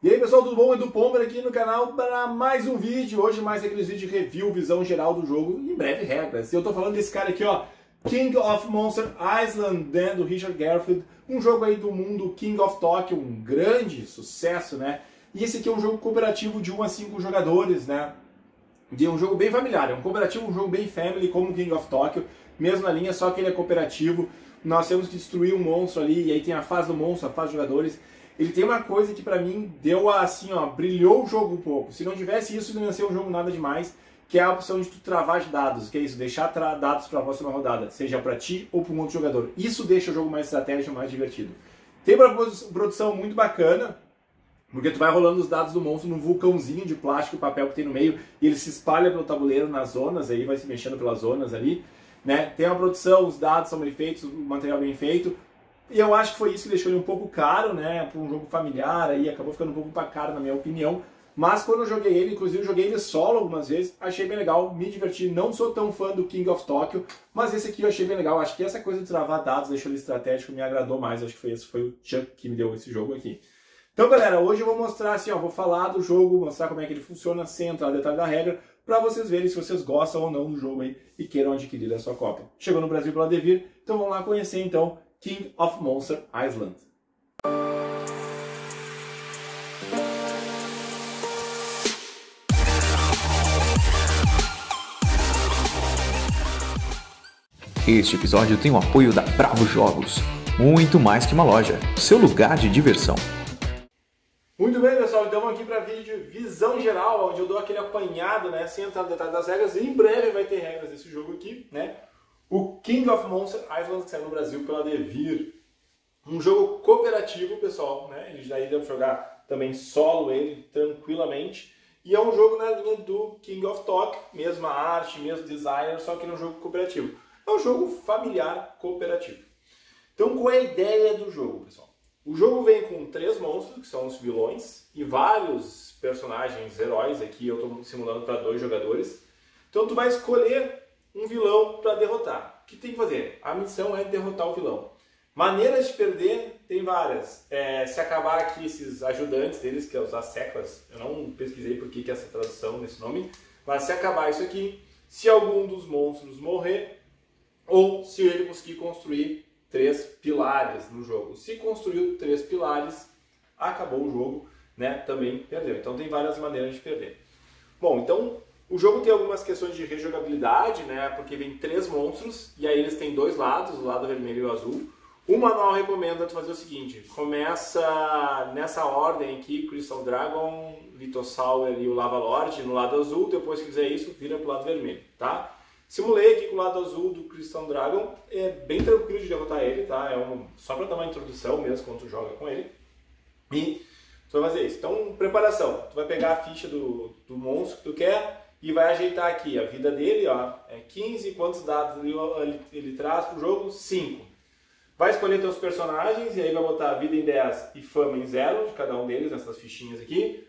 E aí pessoal, tudo bom? Edu Pomber aqui no canal para mais um vídeo. Hoje mais aqueles vídeos de review, visão geral do jogo, em breve regras. E eu tô falando desse cara aqui, ó, King of Monster Island, né, do Richard Garfield. Um jogo aí do mundo King of Tokyo, um grande sucesso, né? E esse aqui é um jogo cooperativo de 1 a 5 jogadores, né? De um jogo bem familiar, é um cooperativo, um jogo bem family, como King of Tokyo, mesmo na linha, só que ele é cooperativo. Nós temos que destruir um monstro ali, e aí tem a fase do monstro, a fase dos jogadores ele tem uma coisa que para mim deu assim, ó, brilhou o jogo um pouco. Se não tivesse isso, não ia ser um jogo nada demais, que é a opção de tu travar dados, que é isso, deixar dados para a próxima rodada, seja para ti ou para um outro jogador. Isso deixa o jogo mais estratégico, mais divertido. Tem uma produção muito bacana, porque tu vai rolando os dados do monstro num vulcãozinho de plástico e papel que tem no meio, e ele se espalha pelo tabuleiro nas zonas, aí vai se mexendo pelas zonas ali. Né? Tem uma produção, os dados são bem feitos, o material bem feito. E eu acho que foi isso que deixou ele um pouco caro, né? Para um jogo familiar aí, acabou ficando um pouco caro na minha opinião. Mas quando eu joguei ele, inclusive joguei ele solo algumas vezes, achei bem legal, me diverti. Não sou tão fã do King of Tokyo, mas esse aqui eu achei bem legal. Acho que essa coisa de travar dados, deixou ele estratégico, me agradou mais. Acho que foi esse foi o Chuck que me deu esse jogo aqui. Então, galera, hoje eu vou mostrar assim, ó, vou falar do jogo, mostrar como é que ele funciona, sem entrar no detalhe da regra, para vocês verem se vocês gostam ou não do jogo aí e queiram adquirir a sua cópia. Chegou no Brasil pela Devir, então vamos lá conhecer então King of Monster Island. Este episódio tem o apoio da Bravo Jogos, muito mais que uma loja, seu lugar de diversão. Muito bem, pessoal, então aqui para vídeo visão geral, onde eu dou aquele apanhado, né, sem entrar no detalhe das regras. Em breve vai ter regras desse jogo aqui, né? King of Monster Island que saiu no Brasil pela Devir. Um jogo cooperativo, pessoal, né? Ele já dá jogar também solo ele tranquilamente. E é um jogo na linha do King of Talk, mesma arte, mesmo designer, só que um jogo cooperativo. É um jogo familiar cooperativo. Então, qual é a ideia do jogo, pessoal? O jogo vem com três monstros, que são os vilões, e vários personagens heróis. Aqui eu estou simulando para dois jogadores. Então, tu vai escolher um vilão para derrotar. Que tem que fazer? A missão é derrotar o vilão. Maneiras de perder tem várias. É, se acabar aqui esses ajudantes deles, que é os asseclas, eu não pesquisei por que, essa tradução desse nome, mas se acabar isso aqui, se algum dos monstros morrer, ou se ele conseguir construir três pilares no jogo. Se construiu três pilares, acabou o jogo, né? Também perdeu. Então tem várias maneiras de perder. Bom, então o jogo tem algumas questões de rejogabilidade, né? Porque vem três monstros e aí eles têm dois lados, o lado vermelho e o azul. O manual recomenda tu fazer o seguinte: começa nessa ordem aqui, Crystal Dragon, Lithosaur e o Lava Lord no lado azul. Depois que fizer isso, vira pro lado vermelho, tá? Simulei aqui com o lado azul do Crystal Dragon, é bem tranquilo de derrotar ele, tá? É um, só para dar uma introdução mesmo quando tu joga com ele. E tu vai fazer isso. Então, preparação. Tu vai pegar a ficha do, do monstro que tu quer e vai ajeitar aqui a vida dele, ó, é 15, quantos dados ele, ele, ele traz para o jogo? 5. Vai escolher seus personagens e aí vai botar vida em 10 e fama em 0 de cada um deles, nessas fichinhas aqui.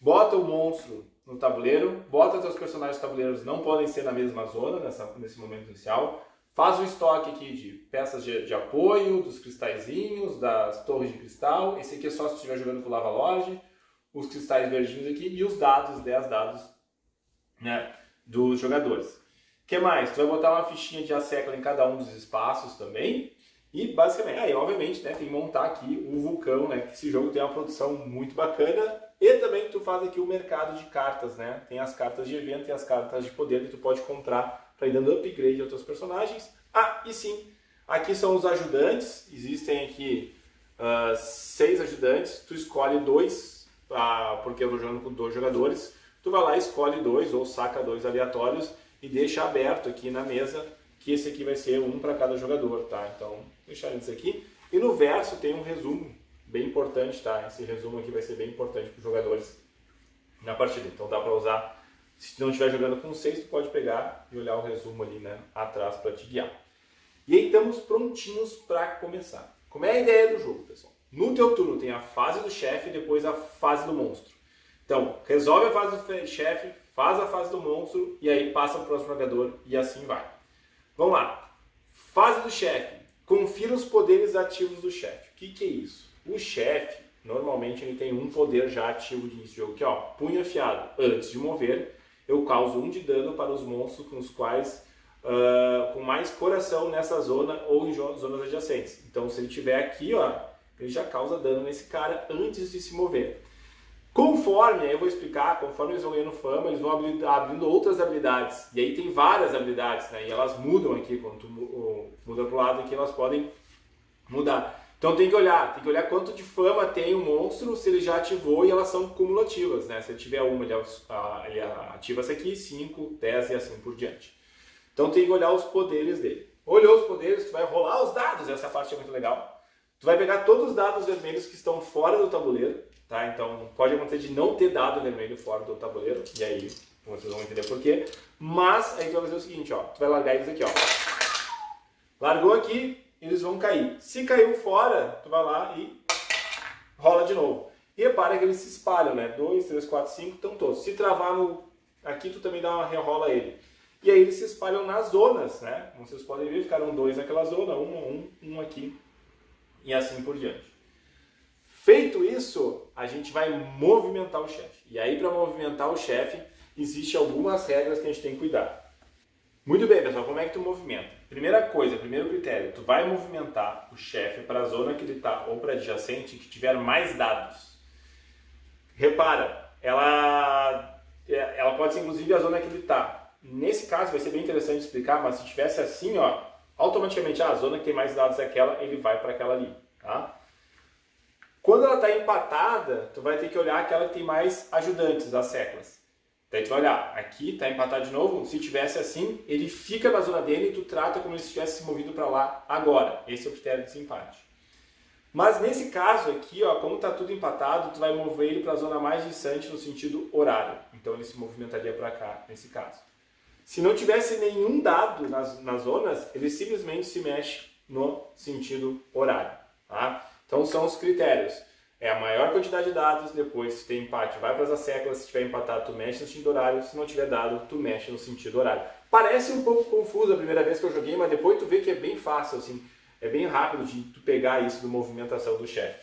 Bota o monstro no tabuleiro, bota seus personagens tabuleiros, não podem ser na mesma zona nessa, nesse momento inicial. Faz o estoque aqui de peças de, de apoio, dos cristalzinhos, das torres de cristal. Esse aqui é só se estiver jogando com Lava Lodge. Os cristais verdinhos aqui e os dados, 10 dados né, dos jogadores. O que mais? Tu vai botar uma fichinha de assecla em cada um dos espaços também. E basicamente, aí obviamente, né, tem que montar aqui o vulcão, né, que esse jogo tem uma produção muito bacana. E também tu faz aqui o mercado de cartas, né? Tem as cartas de evento e as cartas de poder que tu pode comprar para ir dando upgrade aos teus personagens. Ah, e sim, aqui são os ajudantes. Existem aqui uh, seis ajudantes. Tu escolhe dois, uh, porque eu estou jogando com dois jogadores tu vai lá, escolhe dois ou saca dois aleatórios e deixa aberto aqui na mesa que esse aqui vai ser um para cada jogador, tá? Então, deixar isso aqui. E no verso tem um resumo bem importante, tá? Esse resumo aqui vai ser bem importante para os jogadores na partida. Então dá para usar, se não estiver jogando com seis, tu pode pegar e olhar o resumo ali, né, atrás para te guiar. E aí estamos prontinhos para começar. Como é a ideia do jogo, pessoal? No teu turno tem a fase do chefe e depois a fase do monstro. Então, resolve a fase do chefe, faz a fase do monstro e aí passa para o próximo jogador e assim vai. Vamos lá. Fase do chefe. Confira os poderes ativos do chefe. O que, que é isso? O chefe normalmente ele tem um poder já ativo de início de jogo, que é ó, punho afiado. Antes de mover, eu causo um de dano para os monstros com os quais uh, com mais coração nessa zona ou em zonas adjacentes. Então, se ele estiver aqui, ó, ele já causa dano nesse cara antes de se mover. Conforme, aí eu vou explicar, conforme eles vão ganhando fama, eles vão abrindo, abrindo outras habilidades. E aí tem várias habilidades, né? E elas mudam aqui, quando tu muda para o lado aqui, elas podem mudar. Então tem que olhar, tem que olhar quanto de fama tem o monstro, se ele já ativou e elas são cumulativas, né? Se ele tiver uma, ele, ele ativa essa aqui, 5, 10 e assim por diante. Então tem que olhar os poderes dele. Olhou os poderes, tu vai rolar os dados, essa parte é muito legal. Tu vai pegar todos os dados vermelhos que estão fora do tabuleiro, tá? Então pode acontecer de não ter dado vermelho fora do tabuleiro, e aí vocês vão entender por quê. Mas aí tu vai fazer o seguinte, ó, tu vai largar eles aqui, ó. Largou aqui, eles vão cair. Se caiu fora, tu vai lá e rola de novo. E repara que eles se espalham, né? 2, 3, 4, 5, estão todos. Se travar no... aqui, tu também dá uma rerola ele. E aí eles se espalham nas zonas, né? Como vocês podem ver, ficaram dois naquela zona, um, um, um aqui e assim por diante. Feito isso, a gente vai movimentar o chefe. E aí, para movimentar o chefe, existem algumas regras que a gente tem que cuidar. Muito bem, pessoal, como é que tu movimenta? Primeira coisa, primeiro critério, tu vai movimentar o chefe para a zona que ele está ou para adjacente que tiver mais dados. Repara, ela, ela pode ser inclusive a zona que ele está. Nesse caso vai ser bem interessante explicar, mas se tivesse assim, ó, automaticamente ah, a zona que tem mais dados é aquela, ele vai para aquela ali, tá? Quando ela está empatada, tu vai ter que olhar aquela que tem mais ajudantes, as séculas. Daí tu vai olhar, aqui está empatado de novo, se tivesse assim, ele fica na zona dele e tu trata como se tivesse se movido para lá agora. Esse é o critério de desempate. Mas nesse caso aqui, ó, como está tudo empatado, tu vai mover ele para a zona mais distante no sentido horário. Então ele se movimentaria para cá, nesse caso. Se não tivesse nenhum dado nas, nas zonas, ele simplesmente se mexe no sentido horário. Tá? Então são os critérios. É a maior quantidade de dados, depois se tem empate, vai para as séculas, se tiver empatado, tu mexe no sentido horário, se não tiver dado, tu mexe no sentido horário. Parece um pouco confuso a primeira vez que eu joguei, mas depois tu vê que é bem fácil, assim, é bem rápido de tu pegar isso do movimentação do chefe.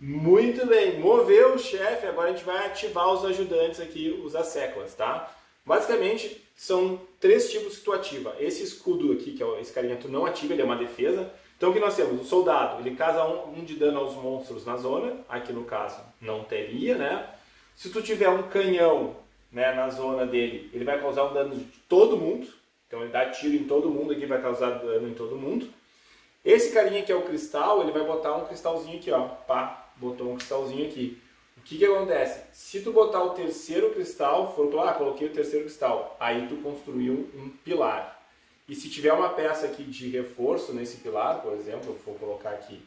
Muito bem, moveu o chefe, agora a gente vai ativar os ajudantes aqui, os asseclas, tá? Basicamente, são três tipos que tu ativa. Esse escudo aqui, que é esse carinha, tu não ativa, ele é uma defesa. Então o que nós temos? O soldado, ele causa um, um, de dano aos monstros na zona, aqui no caso não teria, né? Se tu tiver um canhão né, na zona dele, ele vai causar um dano de todo mundo. Então ele dá tiro em todo mundo aqui, vai causar dano em todo mundo. Esse carinha que é o cristal, ele vai botar um cristalzinho aqui, ó. Pá, botou um cristalzinho aqui que, que acontece? Se tu botar o terceiro cristal, for ah, coloquei o terceiro cristal, aí tu construiu um pilar. E se tiver uma peça aqui de reforço nesse pilar, por exemplo, eu vou colocar aqui,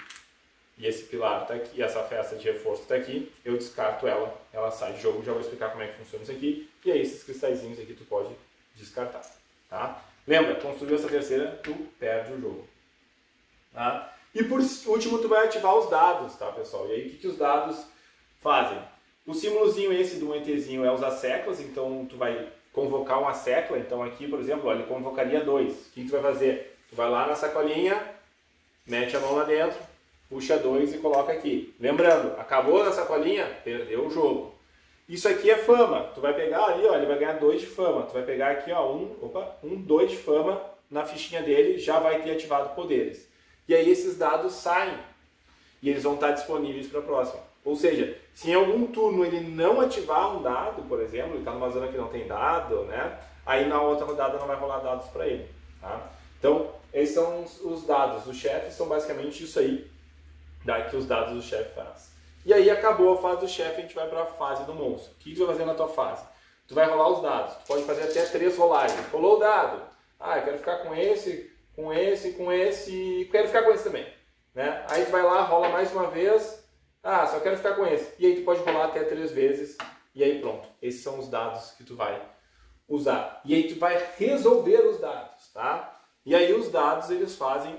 e esse pilar está aqui, essa peça de reforço está aqui, eu descarto ela, ela sai de jogo, já vou explicar como é que funciona isso aqui, e aí esses cristalzinhos aqui tu pode descartar, tá? Lembra, construiu essa terceira, tu perde o jogo, tá? E por último, tu vai ativar os dados, tá, pessoal? E aí, o que, que os dados fazem. O símbolozinho esse do ETzinho é os asseclas, então tu vai convocar uma secla, então aqui, por exemplo, ele convocaria dois. O que, tu vai fazer? Tu vai lá na sacolinha, mete a mão lá dentro, puxa dois e coloca aqui. Lembrando, acabou na sacolinha, perdeu o jogo. Isso aqui é fama. Tu vai pegar ali, ó, ele vai ganhar dois de fama. Tu vai pegar aqui, ó, um, opa, um, dois de fama na fichinha dele, já vai ter ativado poderes. E aí esses dados saem e eles vão estar disponíveis para a próxima. Ou seja, se em algum turno ele não ativar um dado, por exemplo, ele está numa zona que não tem dado, né? aí na outra rodada não vai rolar dados para ele. Tá? Então, esses são os dados do chefe, são basicamente isso aí daí que os dados do chefe faz. E aí acabou a fase do chefe, a gente vai para a fase do monstro. O que tu vai fazer na tua fase? Tu vai rolar os dados. Tu pode fazer até três rolagens. Rolou o dado. Ah, eu quero ficar com esse, com esse, com esse quero ficar com esse também. Né? Aí tu vai lá, rola mais uma vez, ah, só quero ficar com esse. E aí tu pode rolar até três vezes e aí pronto. Esses são os dados que tu vai usar. E aí tu vai resolver os dados, tá? E aí os dados eles fazem,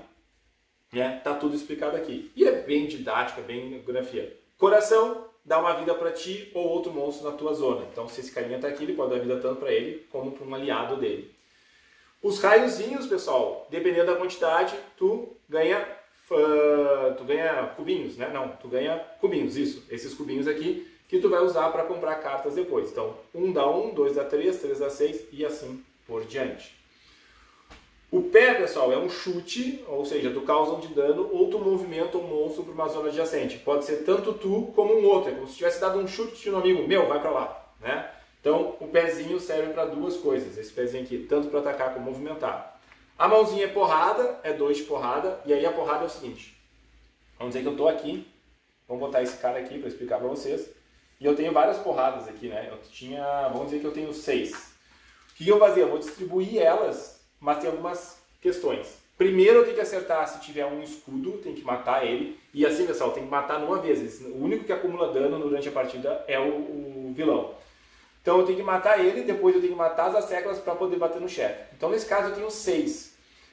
né? Tá tudo explicado aqui. E é bem didática, bem grafia. Coração dá uma vida para ti ou outro monstro na tua zona. Então se esse carinha tá aqui, ele pode dar vida tanto para ele como para um aliado dele. Os raiozinhos, pessoal, dependendo da quantidade, tu ganha uh, tu ganha cubinhos, né? Não, tu ganha cubinhos, isso. Esses cubinhos aqui que tu vai usar para comprar cartas depois. Então, um dá um, dois dá três, três dá seis e assim por diante. O pé, pessoal, é um chute, ou seja, tu causa um de dano ou tu movimenta um monstro para uma zona adjacente. Pode ser tanto tu como um outro. É como se tivesse dado um chute de um amigo meu, vai para lá, né? Então, o pezinho serve para duas coisas. Esse pezinho aqui, tanto para atacar como movimentar. A mãozinha é porrada, é dois de porrada, e aí a porrada é o seguinte. Vamos dizer que eu estou aqui, vamos botar esse cara aqui para explicar para vocês. E eu tenho várias porradas aqui, né? Eu tinha, vamos dizer que eu tenho seis. O que eu fazer? Eu vou distribuir elas, mas tem algumas questões. Primeiro eu tenho que acertar se tiver um escudo, tem que matar ele. E assim, pessoal, tem que matar numa vez. O único que acumula dano durante a partida é o, o vilão. Então eu tenho que matar ele, depois eu tenho que matar as asseclas para poder bater no chefe. Então nesse caso eu tenho seis.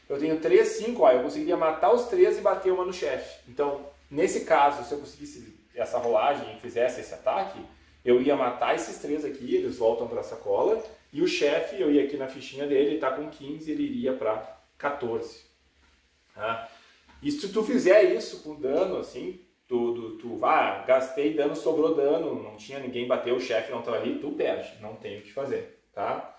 Eu tenho três, cinco, ó, eu conseguiria matar os três e bater uma no chefe. Então, nesse caso, se eu conseguisse essa rolagem e fizesse esse ataque, eu ia matar esses três aqui, eles voltam para a sacola, e o chefe, eu ia aqui na fichinha dele, ele está com 15, ele iria para 14. Tá? E se tu fizer isso com dano, assim, tu, tu, tu ah, gastei dano, sobrou dano, não tinha ninguém bateu, o chefe não estava ali, tu perde, não tem o que fazer, tá?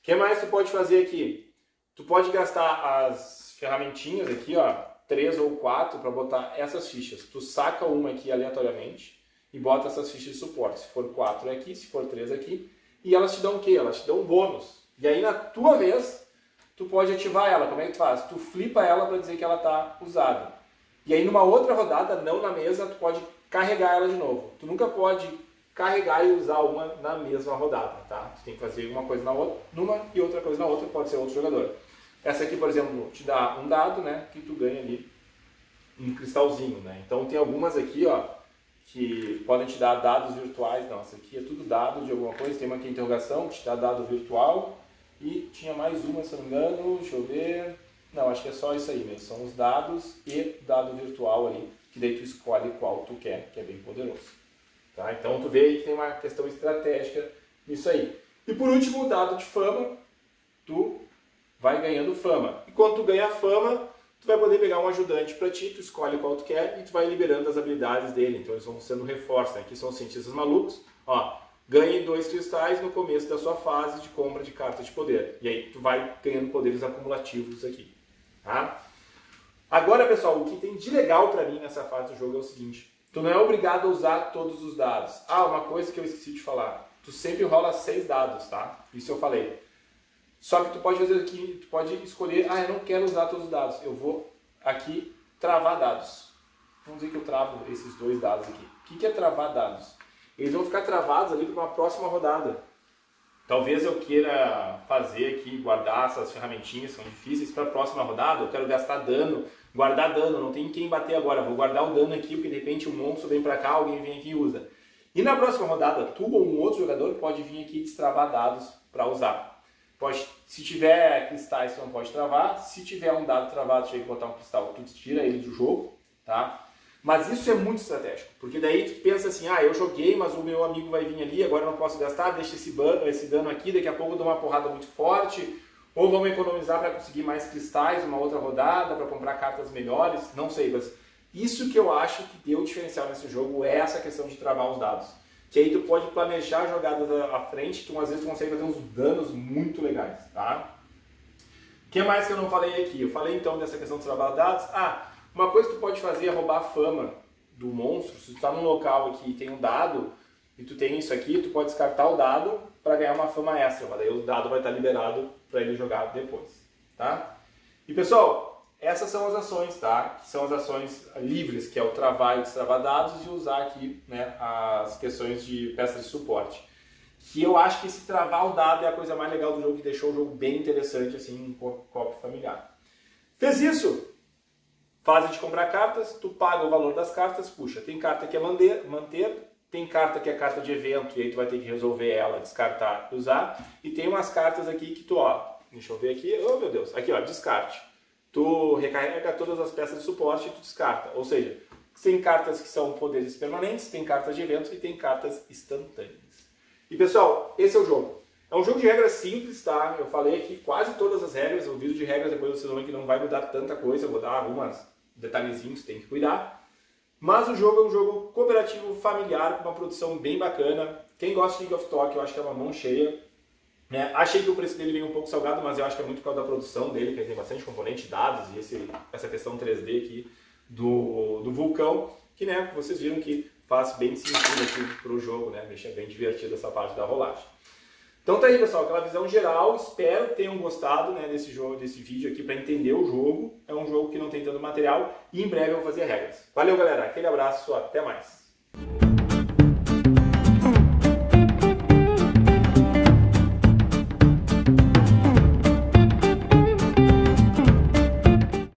O que mais tu pode fazer aqui? Tu pode gastar as ferramentinhas aqui, ó, três ou quatro para botar essas fichas. Tu saca uma aqui aleatoriamente e bota essas fichas de suporte. Se for quatro é aqui, se for três é aqui. E elas te dão o quê? Elas te dão um bônus. E aí na tua vez, tu pode ativar ela. Como é que tu faz? Tu flipa ela para dizer que ela está usada. E aí numa outra rodada, não na mesa, tu pode carregar ela de novo. Tu nunca pode carregar e usar uma na mesma rodada, tá? Tu tem que fazer uma coisa na outra, numa e outra coisa na outra, pode ser outro jogador. Essa aqui, por exemplo, te dá um dado, né, que tu ganha ali um cristalzinho, né? Então tem algumas aqui, ó, que podem te dar dados virtuais. Não, essa aqui é tudo dado de alguma coisa. Tem uma aqui interrogação que te dá dado virtual. E tinha mais uma, se não me engano, deixa eu ver. Não, acho que é só isso aí mesmo. São os dados e dado virtual ali, que daí tu escolhe qual tu quer, que é bem poderoso. Tá? Então tu vê aí que tem uma questão estratégica nisso aí. E por último, o dado de fama, tu vai ganhando fama. E quando tu ganha fama, tu vai poder pegar um ajudante para ti, tu escolhe qual tu quer e tu vai liberando as habilidades dele. Então eles vão sendo reforços. Né? Aqui são os cientistas malucos. Ó, ganhe dois cristais no começo da sua fase de compra de cartas de poder. E aí tu vai ganhando poderes acumulativos aqui. Tá? Agora, pessoal, o que tem de legal para mim nessa fase do jogo é o seguinte. Tu não é obrigado a usar todos os dados. Ah, uma coisa que eu esqueci de falar. Tu sempre rola seis dados, tá? Isso eu falei. Só que tu pode fazer aqui, tu pode escolher, ah, eu não quero usar todos os dados, eu vou aqui travar dados. Vamos dizer que eu travo esses dois dados aqui. O que é travar dados? Eles vão ficar travados ali para uma próxima rodada. Talvez eu queira fazer aqui, guardar essas ferramentinhas, são difíceis, para a próxima rodada. Eu quero gastar dano, guardar dano, não tem quem bater agora. Vou guardar o dano aqui, porque de repente o monstro vem para cá, alguém vem aqui e usa. E na próxima rodada, tu ou um outro jogador pode vir aqui destravar dados para usar. Pode, se tiver cristais, você não pode travar. Se tiver um dado travado, chega a botar um cristal, tu tira ele do jogo, tá? Mas isso é muito estratégico, porque daí tu pensa assim, ah, eu joguei, mas o meu amigo vai vir ali, agora eu não posso gastar, deixa esse, esse dano aqui, daqui a pouco eu dou uma porrada muito forte, ou vamos economizar para conseguir mais cristais uma outra rodada, para comprar cartas melhores, não sei, mas isso que eu acho que deu diferencial nesse jogo é essa questão de travar os dados que aí tu pode planejar jogadas à frente, tu às vezes consegue fazer uns danos muito legais, tá? O que mais que eu não falei aqui? Eu falei então dessa questão de trabalho dados. Ah, uma coisa que tu pode fazer é roubar a fama do monstro. Se tu está num local aqui e tem um dado, e tu tem isso aqui, tu pode descartar o dado para ganhar uma fama extra, mas daí o dado vai estar liberado para ele jogar depois, tá? E pessoal, essas são as ações, tá? Que são as ações livres, que é o travar e destravar dados e usar aqui né, as questões de peças de suporte. Que eu acho que esse travar o dado é a coisa mais legal do jogo, que deixou o jogo bem interessante, assim, um copo familiar. Fez isso? Fase de comprar cartas, tu paga o valor das cartas, puxa, tem carta que é manter, manter tem carta que é carta de evento, e aí tu vai ter que resolver ela, descartar usar. E tem umas cartas aqui que tu, ó, deixa eu ver aqui, oh meu Deus, aqui ó, descarte tu recarrega todas as peças de suporte e tu descarta. Ou seja, tem cartas que são poderes permanentes, tem cartas de eventos e tem cartas instantâneas. E pessoal, esse é o jogo. É um jogo de regras simples, tá? Eu falei aqui quase todas as regras, o vídeo de regras depois vocês vão ver que não vai mudar tanta coisa, eu vou dar algumas detalhezinhos tem que cuidar. Mas o jogo é um jogo cooperativo familiar com uma produção bem bacana. Quem gosta de League of Talk, eu acho que é uma mão cheia. Né? Achei que o preço dele veio um pouco salgado, mas eu acho que é muito por causa da produção dele, que ele tem bastante componente, dados e esse, essa questão 3D aqui do, do vulcão, que né, vocês viram que faz bem sentido aqui para o jogo, né? Deixa bem divertido essa parte da rolagem. Então tá aí, pessoal, aquela visão geral. Espero que tenham gostado né, desse jogo, desse vídeo aqui para entender o jogo. É um jogo que não tem tanto material e em breve eu vou fazer regras. Valeu, galera. Aquele abraço, até mais.